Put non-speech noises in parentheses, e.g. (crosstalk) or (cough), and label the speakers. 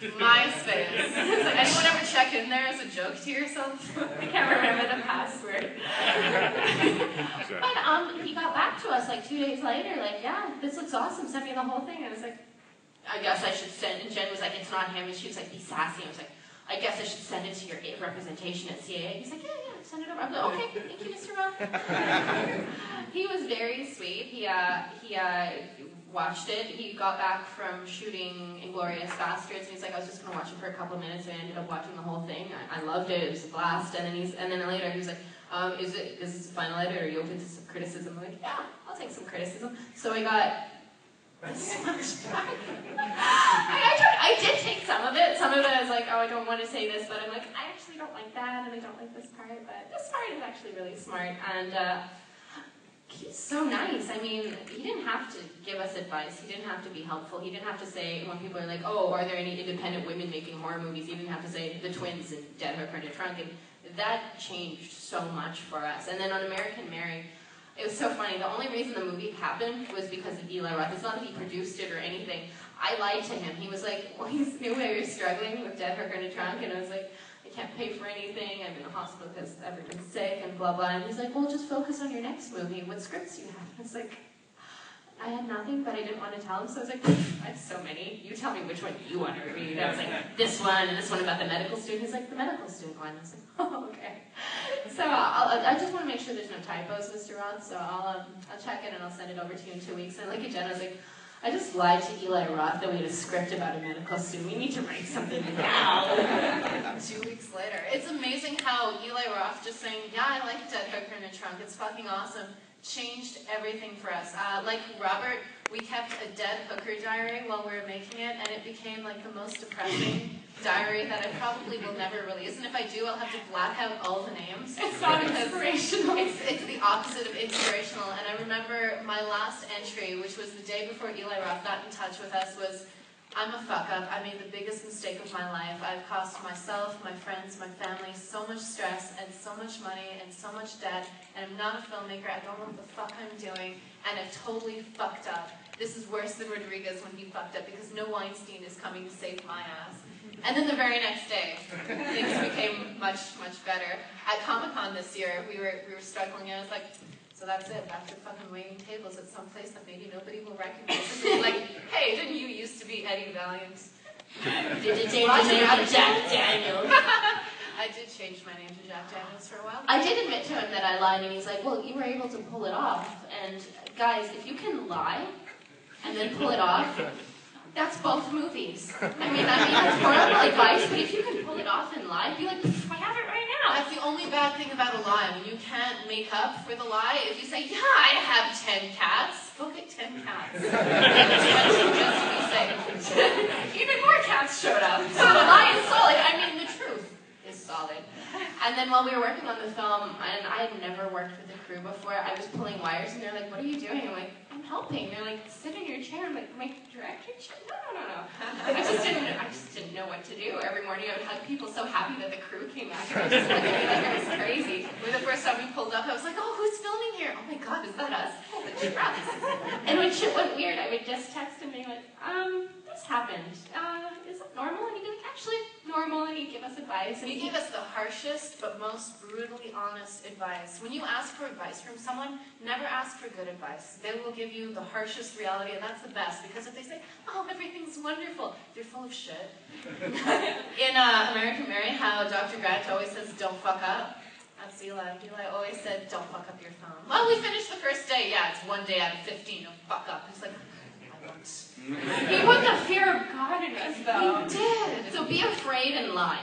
Speaker 1: MySpace. (laughs) Does anyone ever check in there as a joke to yourself? (laughs) I can't remember the password. but um, he got back to us like two days later, like, yeah, this looks awesome. Send me the whole thing. I was like, I guess I should send. And Jen was like, it's not him. And she was like, be sassy. I was like, I guess I should send it to your representation at CAA. He's like, yeah, yeah, send it over. I'm like, okay, thank you, Mr. Roth. (laughs) he was very sweet. He uh, he uh, watched it. He got back from shooting Inglourious Basterds, and he's like, I was just gonna watch it for a couple of minutes, and I ended up watching the whole thing. I, I loved it. It was a blast. And then he's, and then later he was like, um, is it is this the final edit? Or are you open to some criticism? I'm like, yeah, I'll take some criticism. So I got. I, I, I did take some of it. Some of it I was like, oh, I don't want to say this, but I'm like, I actually don't like that, and I don't like this part. But this part is actually really smart, and. Uh, he's so nice. I mean, he didn't have to give us advice. He didn't have to be helpful. He didn't have to say, when people are like, oh, are there any independent women making horror movies? He didn't have to say the twins and Dead Hooker in a Trunk. And that changed so much for us. And then on American Mary, it was so funny. The only reason the movie happened was because of Eli Roth. It's not that he produced it or anything. I lied to him. He was like, well, he knew I was struggling with Dead Hooker in a Trunk, and I was like, can't pay for anything, I'm in the hospital because everyone's sick, and blah, blah. And he's like, well, just focus on your next movie. What scripts you have? It's like, I had nothing, but I didn't want to tell him, so I was like, I have so many. You tell me which one you want to read. I was like, this one, and this one about the medical student. He's like, the medical student one. I was like, (laughs) oh, okay. So I'll, i just want to make sure there's no typos, Mr. Roth, so I'll, um, I'll check it and I'll send it over to you in two weeks. And like Jen, I was like, I just lied to Eli Roth that we had a script about a medical student. We need to write something now. (laughs)
Speaker 2: Two weeks later. It's amazing how Eli Roth just saying, yeah, I like Dead Hooker in a Trunk, it's fucking awesome, changed everything for us. Uh, like Robert, we kept a Dead Hooker diary while we were making it, and it became like the most depressing diary that I probably will never release. And if I do, I'll have to black out all the names.
Speaker 1: It's not inspirational.
Speaker 2: It's, it's the opposite of inspirational. And I remember my last entry, which was the day before Eli Roth got in touch with us, was I'm a fuck up. I made the biggest mistake of my life. I've cost myself, my friends, my family so much stress and so much money and so much debt. And I'm not a filmmaker. I don't know what the fuck I'm doing. And I've totally fucked up. This is worse than Rodriguez when he fucked up because no Weinstein is coming to save my ass. And then the very next day, things became much, much better. At Comic Con this year, we were we were struggling, and I was like, so that's it. Back to fucking waiting tables at some place that maybe nobody will recognize. like, hey, didn't you used to be Eddie Valiant?
Speaker 1: Did you change your name to Jack Daniels? (laughs)
Speaker 2: I did change my name to Jack Daniels for a while.
Speaker 1: I did admit to him that I lied, and he's like, well, you were able to pull it off. And guys, if you can lie and then pull it off, that's both movies. I mean, I mean, that's horrible advice, but if you can pull it off and lie, be like, I have it right now.
Speaker 2: That's the only bad thing about a lie. When you can't make up for the lie, if you say, yeah, I have ten cats, go get ten cats. just be safe.
Speaker 1: Even more cats showed up. So the lie is solid. I mean, the truth is solid. And then while we were working on the film, and I had never worked with a crew before, I was pulling wires, and they're like, what are you doing? I'm like, helping. They're like, sit in your chair. I'm like, my director chair? No, no, no, no. I just didn't. I just didn't know what to do. Every morning I would hug people, so happy that the crew came back. And just looked at me like it was crazy.
Speaker 2: When the first time we pulled up, I was like, oh, who's filming here? Oh my God, is that us? Holy crap!
Speaker 1: and when shit went weird, I would just text him and be like, um, this happened. Uh, is it normal? And he'd be like, actually, normal. And he'd give us advice.
Speaker 2: And he gave us the harshest but most brutally honest advice. When you ask for advice from someone, never ask for good advice. They will give you the harshest reality, and that's the best. Because if they say, oh, everything's wonderful, they're full of shit. (laughs) In uh, American Mary, how Dr. Grant always says, don't fuck up. That's Eli. Eli always said, don't fuck up your phone. Well, we finished the first day. Yeah, it's one day out of 15. Don't fuck up. It's like, I won't. (laughs)
Speaker 1: he put the fear of God in us, though.
Speaker 2: He did.
Speaker 1: So be afraid and lie.